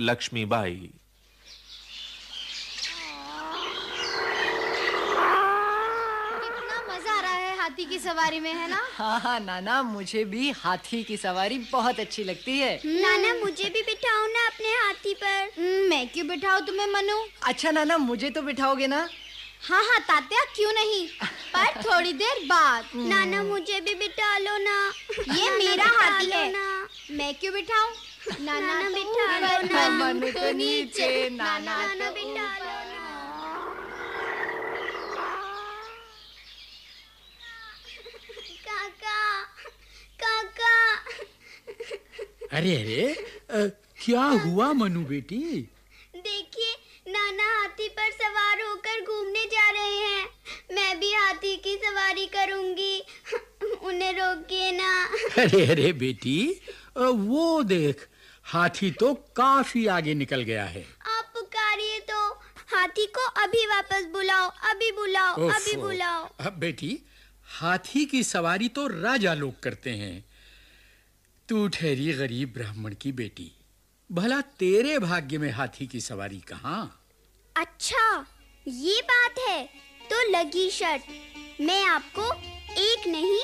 लक्ष्मीबाई। कितना मज़ा आ रहा है हाथी की सवारी में है ना? हाँ हाँ नाना मुझे भी हाथी की सवारी बहुत अच्छी लगती है। नाना मुझे भी बिठाओ ना अपने हाथी पर। हम्म, मैं क्यों बिठाऊं तुम्हें मनु? अच्छा नाना मुझे तो बिठाओगे ना? हाँ हाँ तात्या क्यों नहीं? पर थोड़ी देर बाद। नाना मुझे भी बिठा लो ना। ये मेरा हाथी है। ना। मैं क्यों बिठाऊं? नाना नाना, बिठा लो। मनु तो नीचे। नाना नाना तो बिठा लो काका काका। अरे अरे क्या हुआ मनु बेटी? देखिए नाना हाथी पर सवार होकर घूमने जा रहे हैं। मैं भी हाथी की सवारी करूँगी। उन्हें रोकिए ना। अरे अरे बेटी वो देख हाथी तो काफ़ी आगे निकल गया है। आप पुकारिए तो हाथी को अभी वापस बुलाओ अभी बुलाओ अभी बुलाओ। अब बेटी हाथी की सवारी तो राजा लोग करते हैं। तू ठहरी गरीब ब्राह्मण की बेटी। भला तेरे भाग्य में हाथी की सवारी कहाँ? अच्छा ये बात है तो लगी शर्त। मैं आपको एक नहीं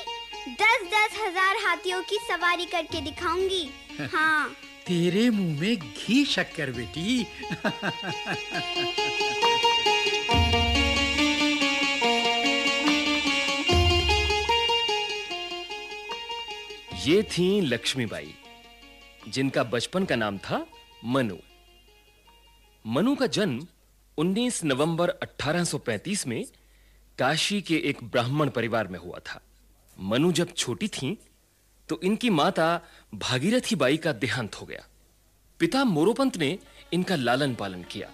दस दस हज़ार हाथियों की सवारी करके दिखाऊँगी। हाँ। तेरे मुँह में घी शक्कर बेटी। ये थीं लक्ष्मीबाई जिनका बचपन का नाम था मनु। मनु का जन्म 19 नवंबर 1835 में काशी के एक ब्राह्मण परिवार में हुआ था। मनु जब छोटी थीं तो इनकी माता भागीरथी बाई का देहांत हो गया। पिता मोरोपंत ने इनका लालन पालन किया।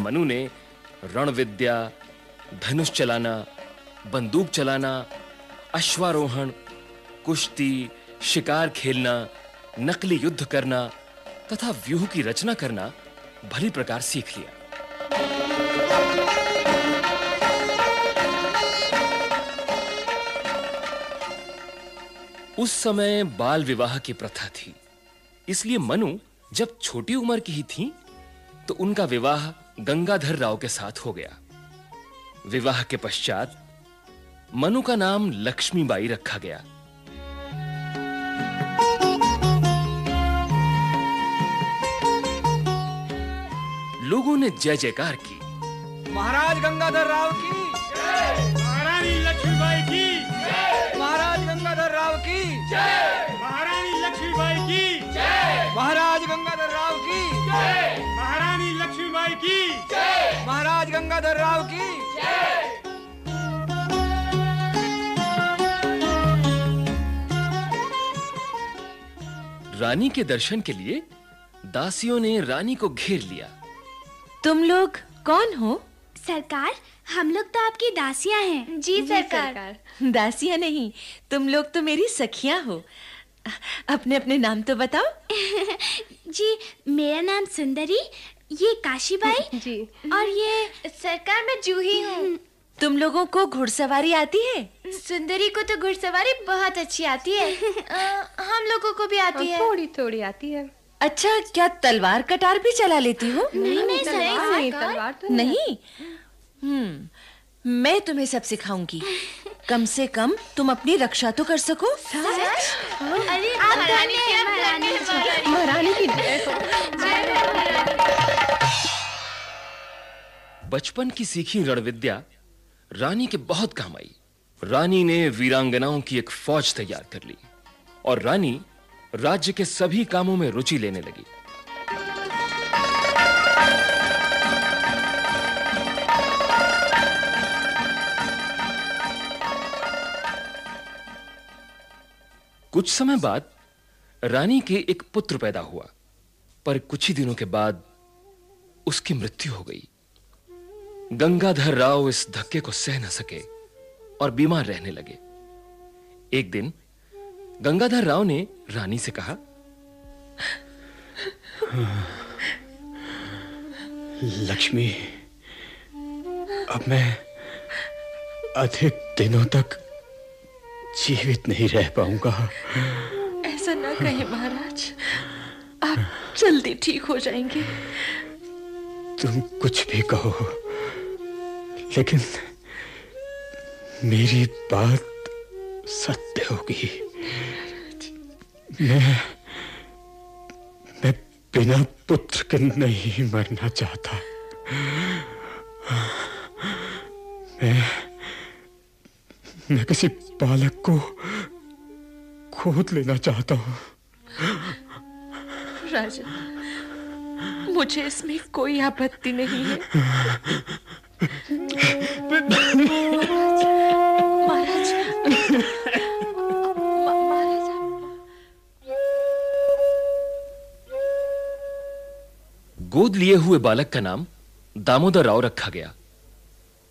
मनु ने रण विद्या धनुष चलाना, बंदूक चलाना, अश्वारोहण, कुश्ती, शिकार खेलना, नकली युद्ध करना तथा व्यूह की रचना करना भली प्रकार सीख लिया। उस समय बाल विवाह की प्रथा थी। इसलिए मनु जब छोटी उम्र की ही थी तो उनका विवाह गंगाधर राव के साथ हो गया। विवाह के पश्चात मनु का नाम लक्ष्मीबाई रखा गया। लोगों ने जय जयकार की। महाराज गंगाधर राव की। महारानी महाराज गंगाधर राव की। रानी के दर्शन के लिए दासियों ने रानी को घेर लिया। तुम लोग कौन हो? सरकार हम लोग तो आपकी दासियाँ हैं। जी सरकार। दासियाँ नहीं तुम लोग तो मेरी सखियाँ हो। अपने अपने नाम तो बताओ। जी मेरा नाम सुंदरी ये काशीबाई जी। और ये सरकार मैं जूही हूँ तुम लोगों को घुड़सवारी आती है? सुंदरी को तो घुड़सवारी बहुत अच्छी आती है। अ, हम लोगों को भी आती है। थोड़ी थोड़ी आती है। अच्छा क्या तलवार कटार भी चला लेती हो? नहीं नहीं तलवार नहीं तलवार तो नहीं? हम्म मैं तुम्हें सब सिखाऊँगी। कम से कम तुम अपनी रक्षा तो कर सको। अरे। महारानी की बचपन की सीखी रण विद्या रानी के बहुत काम आई। रानी ने वीरांगनाओं की एक फौज तैयार कर ली और रानी राज्य के सभी कामों में रुचि लेने लगी। कुछ समय बाद रानी के एक पुत्र पैदा हुआ, पर कुछ ही दिनों के बाद उसकी मृत्यु हो गई। गंगाधर राव इस धक्के को सह न सके और बीमार रहने लगे। एक दिन गंगाधर राव ने रानी से कहा लक्ष्मी अब मैं अधिक दिनों तक जीवित नहीं रह पाऊँगा। ऐसा ना कहे महाराज आप जल्दी ठीक हो जाएँगे। तुम कुछ भी कहो लेकिन मेरी बात सत्य होगी। मैं मैं बिना पुत्र के नहीं मरना चाहता। मैं मैं किसी बालक को खोद लेना चाहता हूँ। राजा, मुझे इसमें कोई आपत्ति नहीं है। गोद लिए हुए बालक का नाम दामोदर राव रखा गया।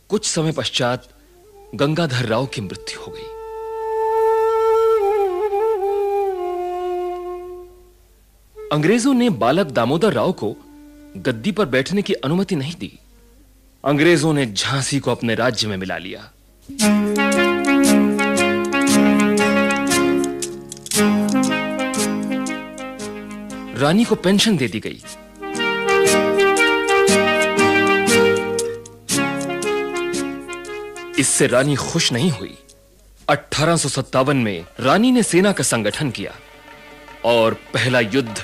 कुछ समय पश्चात गंगाधर राव की मृत्यु हो गई। अंग्रेज़ों ने बालक दामोदर राव को गद्दी पर बैठने की अनुमति नहीं दी। अंग्रेज़ों ने झांसी को अपने राज्य में मिला लिया। रानी को पेंशन दे दी गई। इससे रानी खुश नहीं हुई। अठारह में रानी ने सेना का संगठन किया और पहला युद्ध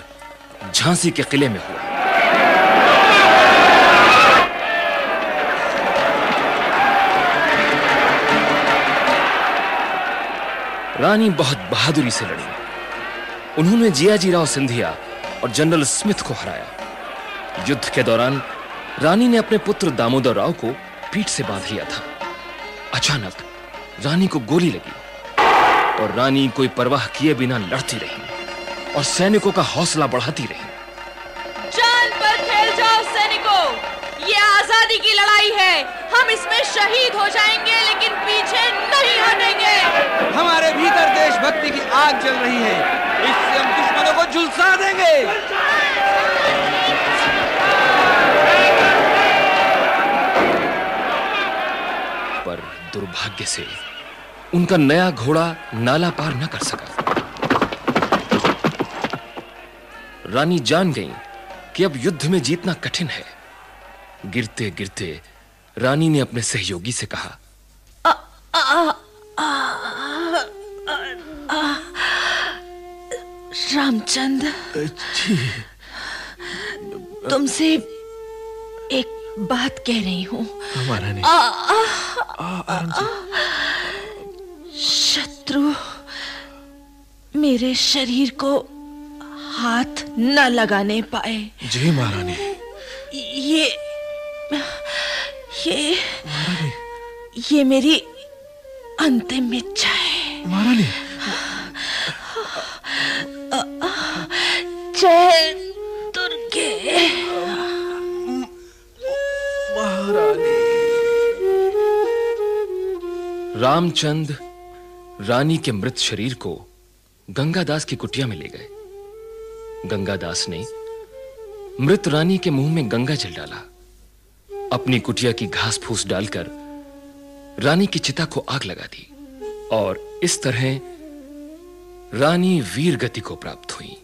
झांसी के किले में हुआ। रानी बहुत बहादुरी से लड़ी। उन्होंने जियाजी राव सिंधिया और जनरल स्मिथ को हराया। युद्ध के दौरान रानी ने अपने पुत्र दामोदर राव को पीठ से बाँध लिया था। अचानक रानी को गोली लगी और रानी कोई परवाह किए बिना लड़ती रही और सैनिकों का हौसला बढ़ाती रही। आज़ादी की लड़ाई है। हम इसमें शहीद हो जाएँगे, लेकिन पीछे नहीं हटेंगे। हमारे भीतर देशभक्ति की आग जल रही है। इससे हम दुश्मनों को झुलसा देंगे। पर दुर्भाग्य से उनका नया घोड़ा नाला पार न कर सका। रानी जान गई कि अब युद्ध में जीतना कठिन है। गिरते गिरते रानी ने अपने सहयोगी से कहा रामचंद तुमसे एक बात कह रही हूँ। हमारा नहीं। शत्रु मेरे शरीर को हाथ न लगाने पाए। जी महारानी। ये ये ये मेरी अंतिम इच्छा है। महारानी जय दुर्गे। रामचंद रानी के मृत शरीर को गंगादास की कुटिया में ले गए। गंगादास ने मृत रानी के मुँह में गंगा जल डाला। अपनी कुटिया की घास फूस डालकर रानी की चिता को आग लगा दी और इस तरह रानी वीर गति को प्राप्त हुई।